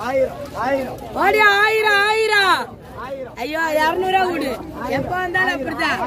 ஆயிரம் ஆயிரம். ஆயிரம் ஐயோ இரநூறுவா கொடு. எப்ப வந்தாலும் அப்படிதான்